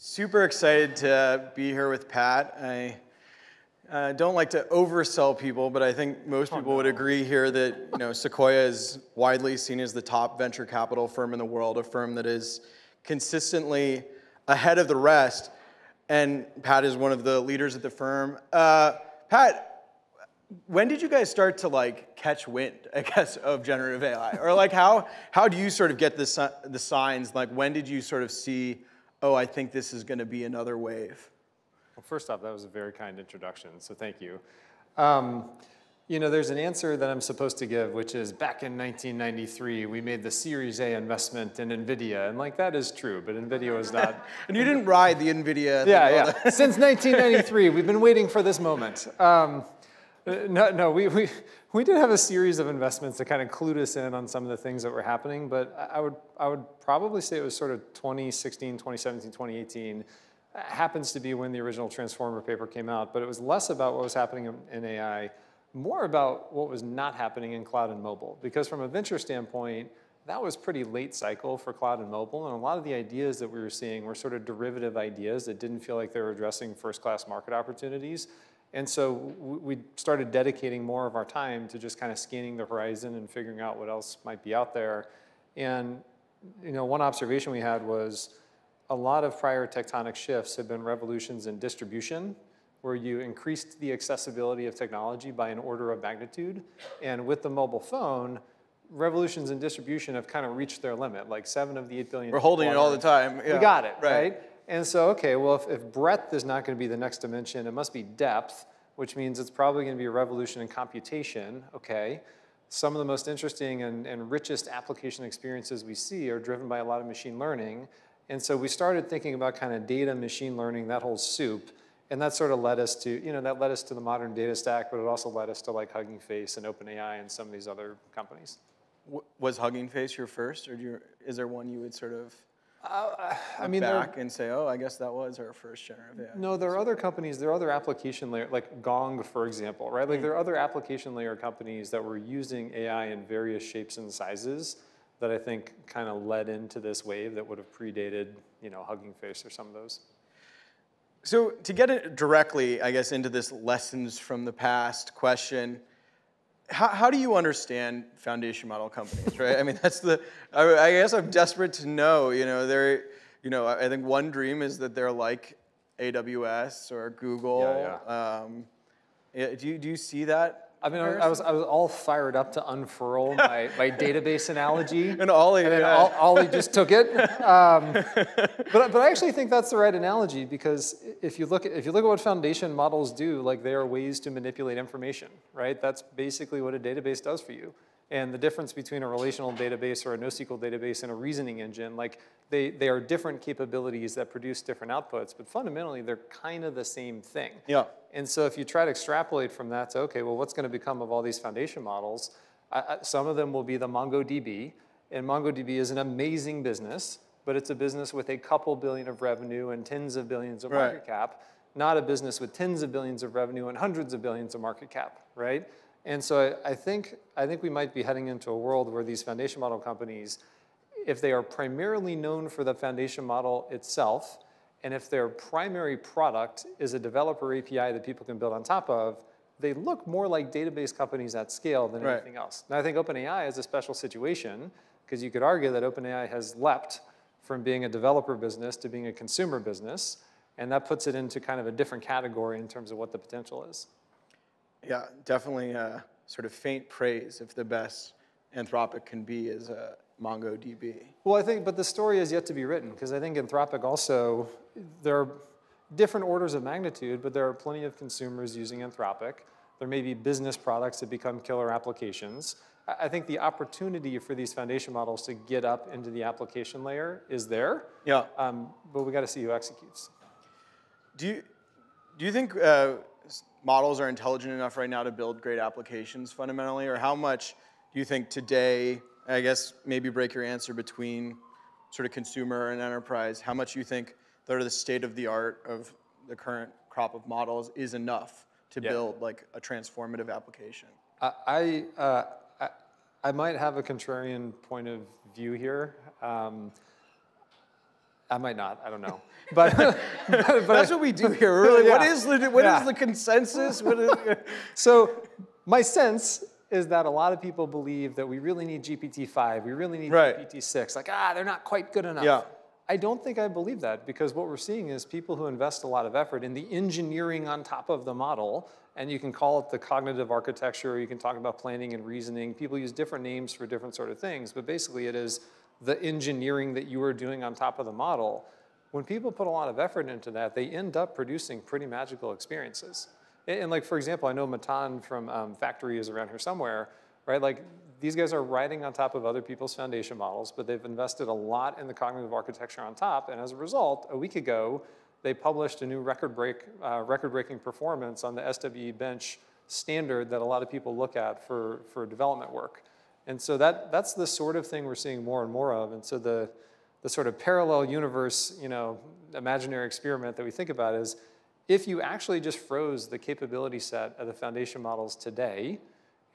Super excited to be here with Pat. I uh, don't like to oversell people, but I think most people would agree here that you know Sequoia is widely seen as the top venture capital firm in the world, a firm that is consistently ahead of the rest. And Pat is one of the leaders at the firm. Uh, Pat, when did you guys start to like catch wind, I guess, of generative AI, or like how how do you sort of get the the signs? Like when did you sort of see? Oh, I think this is going to be another wave? Well, first off, that was a very kind introduction, so thank you. Um, you know, there's an answer that I'm supposed to give, which is back in 1993, we made the Series A investment in NVIDIA. And like, that is true, but NVIDIA was not. and you didn't ride the NVIDIA. Yeah, yeah. Since 1993, we've been waiting for this moment. Um, uh, no, no, we, we, we did have a series of investments that kind of clued us in on some of the things that were happening, but I would, I would probably say it was sort of 2016, 2017, 2018 happens to be when the original Transformer paper came out, but it was less about what was happening in, in AI, more about what was not happening in cloud and mobile. Because from a venture standpoint, that was pretty late cycle for cloud and mobile, and a lot of the ideas that we were seeing were sort of derivative ideas that didn't feel like they were addressing first-class market opportunities. And so we started dedicating more of our time to just kind of scanning the horizon and figuring out what else might be out there. And you know, one observation we had was a lot of prior tectonic shifts have been revolutions in distribution, where you increased the accessibility of technology by an order of magnitude. And with the mobile phone, revolutions in distribution have kind of reached their limit. Like seven of the eight billion. We're holding it all the time. Yeah. We got it, right? right? And so, okay, well, if, if breadth is not going to be the next dimension, it must be depth, which means it's probably going to be a revolution in computation, okay? Some of the most interesting and, and richest application experiences we see are driven by a lot of machine learning. And so we started thinking about kind of data, machine learning, that whole soup. And that sort of led us to, you know, that led us to the modern data stack, but it also led us to like Hugging Face and OpenAI and some of these other companies. Was Hugging Face your first, or you, is there one you would sort of uh, I mean, back and say, oh, I guess that was our first generative AI. No, there are other companies, there are other application layer, like Gong, for example, right? Like mm. there are other application layer companies that were using AI in various shapes and sizes that I think kind of led into this wave that would have predated, you know, Hugging Face or some of those. So to get it directly, I guess, into this lessons from the past question, how, how do you understand foundation model companies, right? I mean, that's the, I, I guess I'm desperate to know, you know, they're, you know, I think one dream is that they're like AWS or Google. Yeah, yeah. Um, do, you, do you see that I mean, I was, I was all fired up to unfurl my, my database analogy. And Ollie, and yeah. Ollie just took it. Um, but, but I actually think that's the right analogy because if you, look at, if you look at what foundation models do, like they are ways to manipulate information, right? That's basically what a database does for you. And the difference between a relational database or a NoSQL database and a reasoning engine, like they, they are different capabilities that produce different outputs, but fundamentally they're kind of the same thing. Yeah. And so if you try to extrapolate from that to, okay, well, what's going to become of all these foundation models? Some of them will be the MongoDB, and MongoDB is an amazing business, but it's a business with a couple billion of revenue and tens of billions of market cap, not a business with tens of billions of revenue and hundreds of billions of market cap, right? And so I, I, think, I think we might be heading into a world where these foundation model companies, if they are primarily known for the foundation model itself, and if their primary product is a developer API that people can build on top of, they look more like database companies at scale than right. anything else. Now I think OpenAI is a special situation because you could argue that OpenAI has leapt from being a developer business to being a consumer business, and that puts it into kind of a different category in terms of what the potential is. Yeah, definitely uh, sort of faint praise if the best Anthropic can be is a MongoDB. Well, I think, but the story is yet to be written because I think Anthropic also, there are different orders of magnitude, but there are plenty of consumers using Anthropic. There may be business products that become killer applications. I think the opportunity for these foundation models to get up into the application layer is there. Yeah. Um, but we got to see who executes. Do you, do you think uh, models are intelligent enough right now to build great applications fundamentally? Or how much do you think today, I guess maybe break your answer between sort of consumer and enterprise, how much you think that the state of the art of the current crop of models is enough to yeah. build like a transformative application? I, uh, I, I, might have a contrarian point of view here. Um, I might not. I don't know. But, but, but That's what we do here. Really, what Yeah. is the what is Yeah. the consensus? What is, so my sense is that a lot of people believe that we really need GPT-5, we really need Right. GPT-6. Like, ah, they're not quite good enough. Yeah. I don't think I believe that because what we're seeing is people who invest a lot of effort in the engineering on top of the model, and you can call it the cognitive architecture, or you can talk about planning and reasoning. People use different names for different sort of things, but basically it is the engineering that you are doing on top of the model. When people put a lot of effort into that, they end up producing pretty magical experiences. And, and like, for example, I know Matan from um, Factory is around here somewhere, right? Like, these guys are riding on top of other people's foundation models, but they've invested a lot in the cognitive architecture on top. And as a result, a week ago, they published a new record break, uh, record-breaking performance on the SWE bench standard that a lot of people look at for, for development work. And so that, that's the sort of thing we're seeing more and more of. And so the, the sort of parallel universe, you know, imaginary experiment that we think about is if you actually just froze the capability set of the foundation models today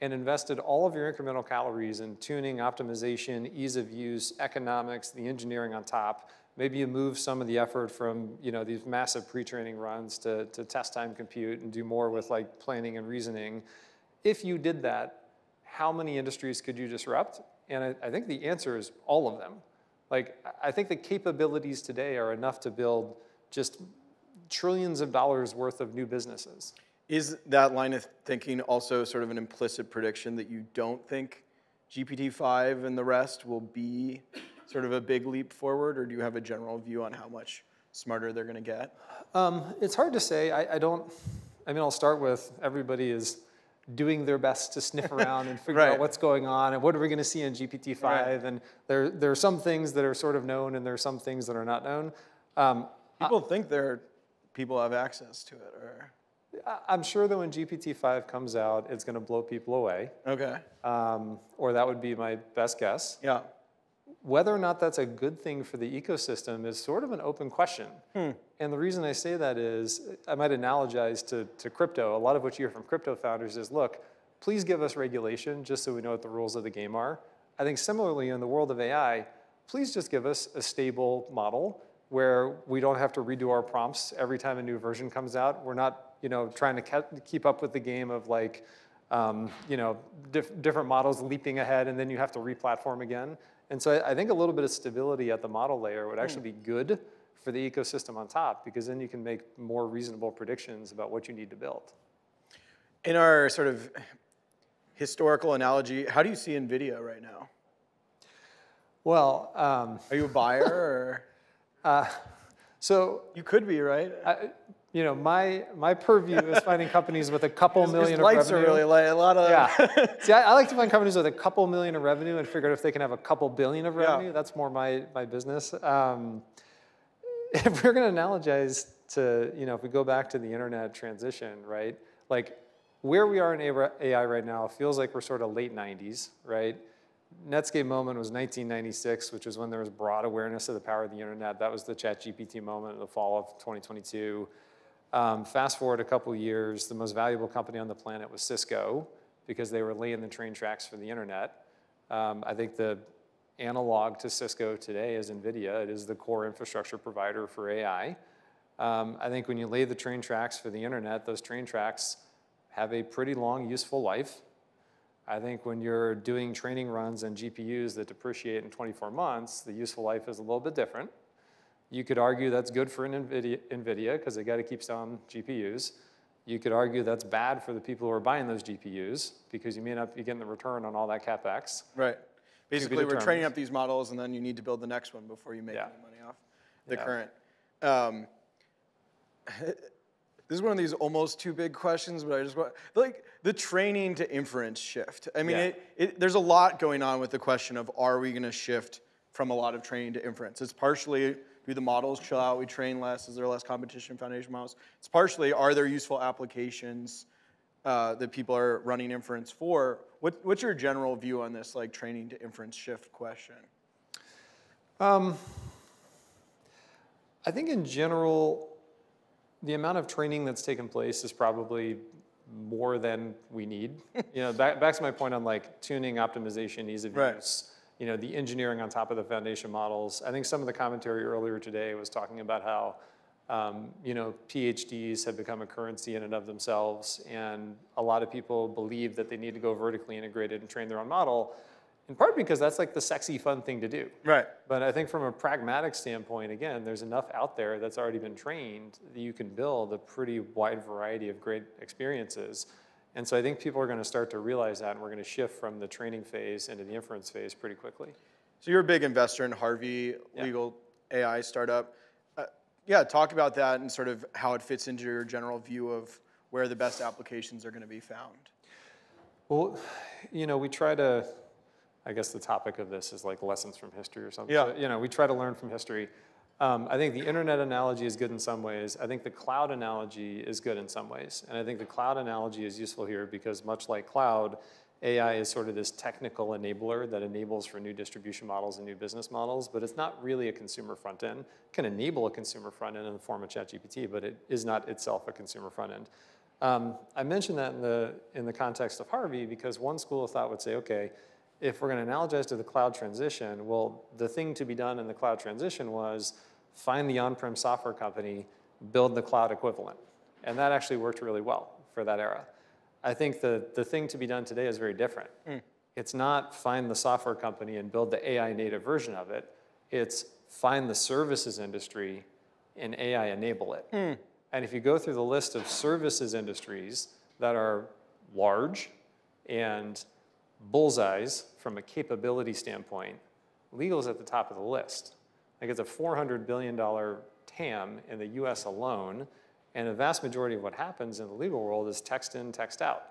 and invested all of your incremental calories in tuning, optimization, ease of use, economics, the engineering on top, maybe you move some of the effort from, you know, these massive pre-training runs to, to test time compute and do more with like planning and reasoning. If you did that, how many industries could you disrupt? And I, I think the answer is all of them. Like, I- think the capabilities today are enough to build just trillions of dollars worth of new businesses. is that line of thinking also sort of an implicit prediction that you don't think GPT-5 and the rest will be sort of a big leap forward, or do you have a general view on how much smarter they're going to get? Um, it's hard to say. I, I don't, I mean, I'll start with everybody is doing their best to sniff around and figure Right. out what's going on and what are we going to see in GPT-5. Right. And there, there are some things that are sort of known and there are some things that are not known. Um, People think there people have access to it, or I- I'm sure that when GPT-5 comes out, it's going to blow people away, okay, um, or that would be my best guess. yeah, Whether or not that's a good thing for the ecosystem is sort of an open question. And the reason I say that is, I might analogize to, to crypto. A lot of what you hear from crypto founders is, look, please give us regulation just so we know what the rules of the game are. I think similarly in the world of AI, please just give us a stable model where we don't have to redo our prompts every time a new version comes out. We're not, you know, trying to keep up with the game of like, um, you know, diff- different models leaping ahead, and then you have to replatform again. And so I, I think a little bit of stability at the model layer would actually be good for the ecosystem on top, because then you can make more reasonable predictions about what you need to build. In our sort of historical analogy, how do you see NVIDIA right now? Well, um, Are you a buyer, or so you could be, right? I, you know, my my purview is finding companies with a couple million His of lights revenue. are really light. A lot of Yeah. See, I, I like to find companies with a couple million of revenue and figure out if they can have a couple billion of Yeah. revenue. That's more my, my business. Um, if we're going to analogize to, you know, if we go back to the internet transition, right? Like where we are in AI right now feels like we're sort of late 90s, right? Netscape moment was 1996, which was when there was broad awareness of the power of the internet. That was the ChatGPT moment in the fall of 2022. Um, fast forward a couple years, the most valuable company on the planet was Cisco because they were laying the train tracks for the internet. Um, I think the analog to Cisco today is NVIDIA. It is the core infrastructure provider for AI. Um, I think when you lay the train tracks for the internet, those train tracks have a pretty long useful life. I think when you're doing training runs and GPUs that depreciate in 24 months, the useful life is a little bit different. You could argue that's good for an NVIDIA because they got to keep selling GPUs. You could argue that's bad for the people who are buying those GPUs because you may not be getting the return on all that capex. Right. Basically, we're training up these models, and then you need to build the next one before you make Yeah. any money off the Yeah. current. Um, this is one of these almost too big questions, but I just want like the training to inference shift. I mean, Yeah. it, it, there's a lot going on with the question of are we going to shift from a lot of training to inference? It's partially do the models chill out, we train less, is there less competition foundation models? It's partially are there useful applications uh, that people are running inference for? What, what's your general view on this like training to inference shift question? I think in general, the amount of training that's taken place is probably more than we need. you know, back, back to my point on like tuning, optimization, ease of Right. use, you know, the engineering on top of the foundation models. I think some of the commentary earlier today was talking about how, um, you know, PhDs have become a currency in and of themselves, and a lot of people believe that they need to go vertically integrated and train their own model, in part because that's like the sexy, fun thing to do. Right. But I think from a pragmatic standpoint, again, there's enough out there that's already been trained that you can build a pretty wide variety of great experiences. And so I think people are going to start to realize that, and we're going to shift from the training phase into the inference phase pretty quickly. So you're a big investor in Harvey Yeah. Legal AI startup. Uh, yeah, talk about that and sort of how it fits into your general view of where the best applications are going to be found. Well, you know, we try to, I guess the topic of this is like lessons from history or something. Yeah. So, you know, we try to learn from history. Um, I think the internet analogy is good in some ways. I think the cloud analogy is good in some ways. And I think the cloud analogy is useful here because much like cloud, AI is sort of this technical enabler that enables for new distribution models and new business models, but it's not really a consumer front end. It can enable a consumer front end in the form of ChatGPT, but it is not itself a consumer front end. Um, I mentioned that in the, in the context of Harvey because one school of thought would say, okay, if we're going to analogize to the cloud transition, well, the thing to be done in the cloud transition was find the on-prem software company, build the cloud equivalent. And that actually worked really well for that era. I think the, the thing to be done today is very different. Hmm. It's not find the software company and build the AI native version of it. It's find the services industry and AI enable it. Hmm. And if you go through the list of services industries that are large and bullseyes from a capability standpoint, legal is at the top of the list. Like it's a $400 billion TAM in the US alone, and the vast majority of what happens in the legal world is text in, text out,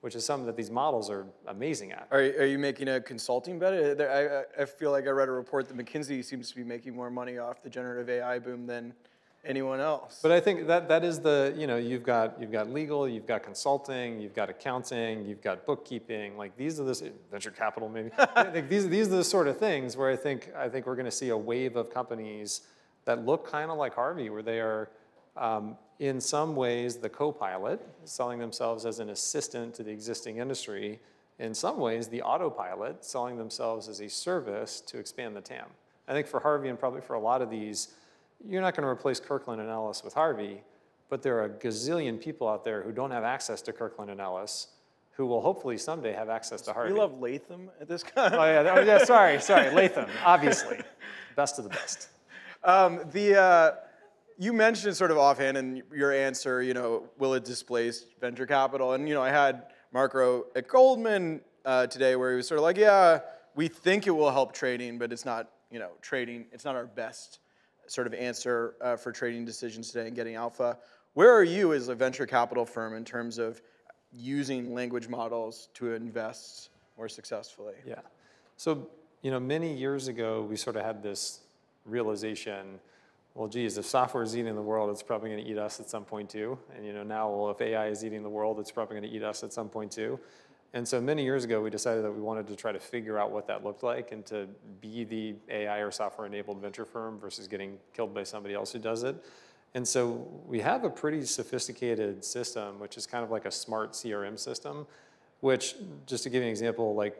which is something that these models are amazing at. Are, are you making a consulting bet? Uh, I- I feel like I read a report that McKinsey seems to be making more money off the generative AI boom than anyone else. But I think that that is the, you know, you've got you've got legal, you've got consulting, you've got accounting, you've got bookkeeping. Like these are the venture capital maybe. I think these these are the sort of things where I think I think we're going to see a wave of companies that look kind of like Harvey, where they are um, in some ways the co-pilot, selling themselves as an assistant to the existing industry. In some ways, the autopilot, selling themselves as a service to expand the TAM. I think for Harvey and probably for a lot of these, you're not going to replace Kirkland and Ellis with Harvey, but there are a gazillion people out there who don't have access to Kirkland and Ellis, who will hopefully someday have access to Harvey. we love Latham at this kind. oh yeah, oh, yeah. Sorry, sorry, Latham, obviously, best of the best. Um, the uh, you mentioned sort of offhand in your answer, you know, will it displace venture capital? And you know, I had Mark Rowe at Goldman uh, today, where he was sort of like, yeah, we think it will help trading, but it's not, you know, trading. It's not our best sort of answer uh, for trading decisions today and getting alpha. Where are you as a venture capital firm in terms of using language models to invest more successfully? Yeah. So, you know, many years ago, we sort of had this realization, well, geez, if software is eating the world, it's probably going to eat us at some point too. And, you know, now, well, if AI is eating the world, it's probably going to eat us at some point too. And so many years ago, we decided that we wanted to try to figure out what that looked like and to be the AI or software enabled venture firm versus getting killed by somebody else who does it. And so we have a pretty sophisticated system, which is kind of like a smart CRM system, which, just to give you an example, like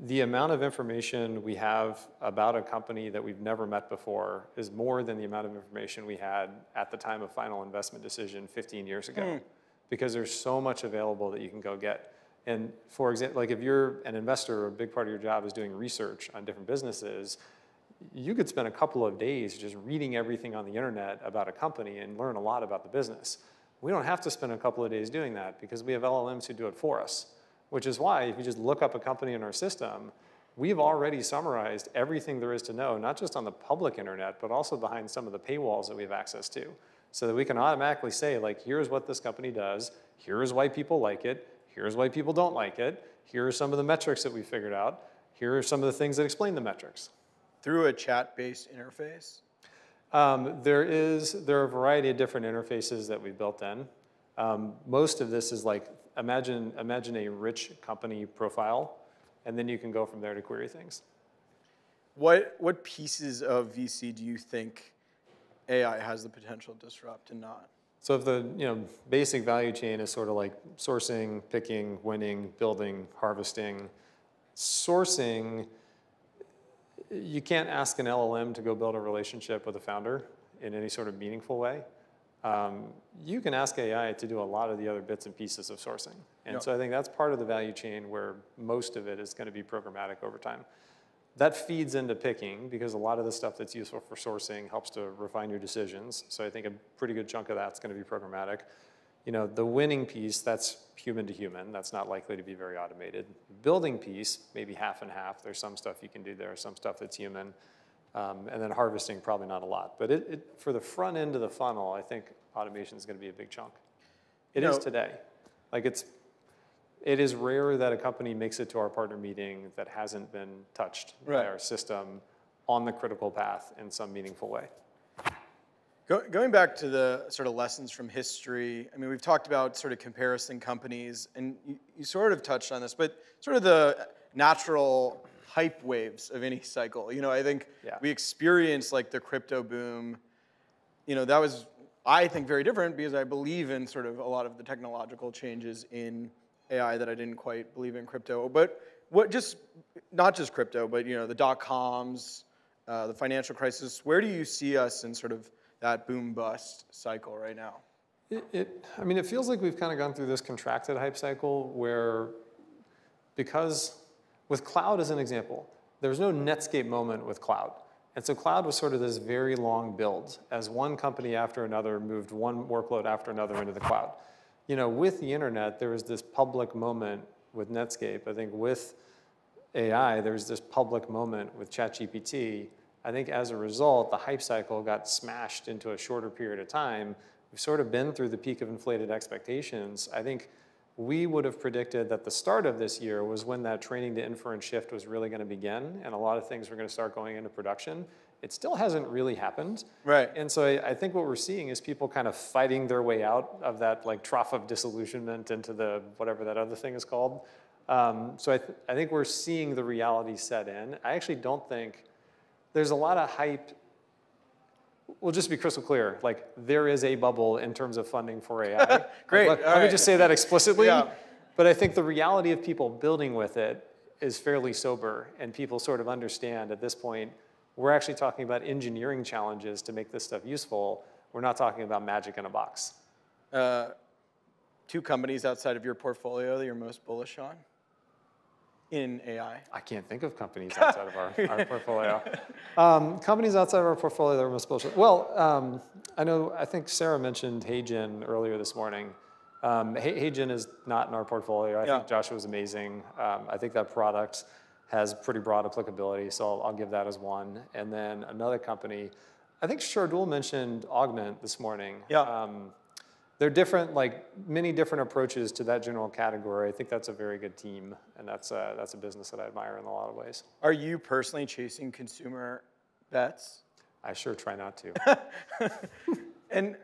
the amount of information we have about a company that we've never met before is more than the amount of information we had at the time of final investment decision 15 years ago. Hmm. Because there's so much available that you can go get. And for example, like if you're an investor, a big part of your job is doing research on different businesses, you could spend a couple of days just reading everything on the internet about a company and learn a lot about the business. We don't have to spend a couple of days doing that because we have LLMs who do it for us, which is why if you just look up a company in our system, we've already summarized everything there is to know, not just on the public internet, but also behind some of the paywalls that we have access to. So that we can automatically say, like, here's what this company does, here's why people like it, here's why people don't like it, here are some of the metrics that we figured out, here are some of the things that explain the metrics. Through a chat-based interface? Um, there is there are a variety of different interfaces that we built in. Um, most of this is like imagine imagine a rich company profile, and then you can go from there to query things. What what pieces of VC do you think AI has the potential to disrupt and not? So if the you know basic value chain is sort of like sourcing, picking, winning, building, harvesting, sourcing you can't ask an LLM to go build a relationship with a founder in any sort of meaningful way. Um, you can ask AI to do a lot of the other bits and pieces of sourcing. And Yep. so I think that's part of the value chain where most of it is going to be programmatic over time. That feeds into picking because a lot of the stuff that's useful for sourcing helps to refine your decisions. So I think a pretty good chunk of that's going to be programmatic. You know, the winning piece, that's human to human. That's not likely to be very automated. Building piece, maybe half and half. There's some stuff you can do there, some stuff that's human. Um, and then harvesting, probably not a lot. But it, it, for the front end of the funnel, I think automation is going to be a big chunk. It is today. Like it's, it is rare that a company makes it to our partner meeting that hasn't been touched by our system on the critical path in some meaningful way. Go, going back to the sort of lessons from history, I mean, we've talked about sort of comparison companies, and you, you sort of touched on this, but sort of the natural hype waves of any cycle. You know, I think Yeah. we experienced like the crypto boom. You know, that was, I think, very different because I believe in sort of a lot of the technological changes in AI that I didn't quite believe in crypto. But what just, not just crypto, but you know, the dot coms, uh, the financial crisis. Where do you see us in sort of that boom bust cycle right now? It, it, I mean, it feels like we've kind of gone through this contracted hype cycle where, because with cloud as an example, there was no Netscape moment with cloud. And so cloud was sort of this very long build as one company after another moved one workload after another into the cloud. You know, with the internet, there was this public moment with Netscape. I think with AI, there was this public moment with ChatGPT. I think as a result, the hype cycle got smashed into a shorter period of time. We've sort of been through the peak of inflated expectations. I think we would have predicted that the start of this year was when that training to inference shift was really going to begin, and a lot of things were going to start going into production. It still hasn't really happened. Right. And so I, I think what we're seeing is people kind of fighting their way out of that like trough of disillusionment into the whatever that other thing is called. Um, so I, th- I think we're seeing the reality set in. I actually don't think there's a lot of hype. We'll just be crystal clear. Like there is a bubble in terms of funding for AI. Great, Let, let me just say that explicitly. Yeah. But I think the reality of people building with it is fairly sober, and people sort of understand at this point we're actually talking about engineering challenges to make this stuff useful. We're not talking about magic in a box. Uh, two companies outside of your portfolio that you're most bullish on in AI? I can't think of companies outside of our, our portfolio. Um, companies outside of our portfolio that are most bullish. Well, um, I know, I think Sarah mentioned HeyGen earlier this morning. Um, HeyGen is not in our portfolio. I Yeah. think Joshua was amazing. Um, I think that product has pretty broad applicability, so I'll, I'll give that as one. And then another company, I think Shardul mentioned Augment this morning. Yeah. Um, they're different, like many different approaches to that general category. I think that's a very good team, and that's a, that's a business that I admire in a lot of ways. Are you personally chasing consumer bets? I sure try not to. And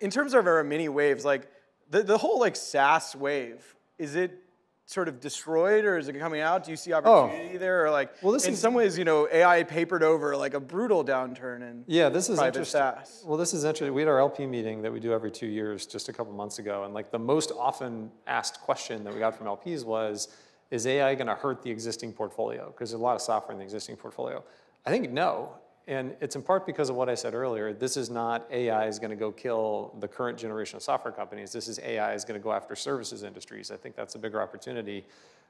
in terms of our mini waves, like the, the whole like SaaS wave, is it sort of destroyed or is it coming out? Do you see oh. opportunity there? Or like, Well, this in is- some ways, you know, AI papered over like a brutal downturn in Yeah, this is interesting. SaaS. Well, this is interesting. We had our LP meeting that we do every two years, just a couple months ago, and like the most often asked question that we got from LPs was, "Is AI going to hurt the existing portfolio?" Because there's a lot of software in the existing portfolio. I think no, and it's in part because of what I said earlier. This is not AI is going to go kill the current generation of software companies. This is AI is going to go after services industries. I think that's a bigger opportunity.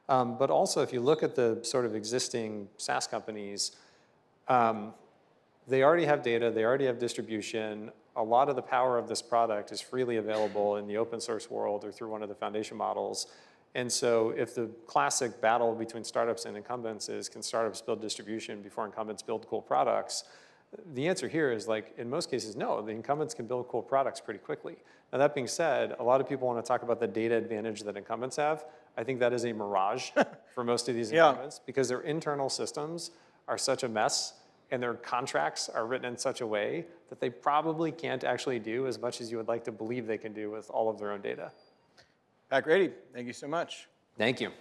Um, but also, if you look at the sort of existing SaaS companies, um, they already have data, they already have distribution. A lot of the power of this product is freely available in the open source world or through one of the foundation models. And so if the classic battle between startups and incumbents is can startups build distribution before incumbents build cool products, the answer here is like in most cases, no, the incumbents can build cool products pretty quickly. Now that being said, a lot of people want to talk about the data advantage that incumbents have. I think that is a mirage for most of these Yeah. incumbents because their internal systems are such a mess and their contracts are written in such a way that they probably can't actually do as much as you would like to believe they can do with all of their own data. Pat Grady, thank you so much. Thank you.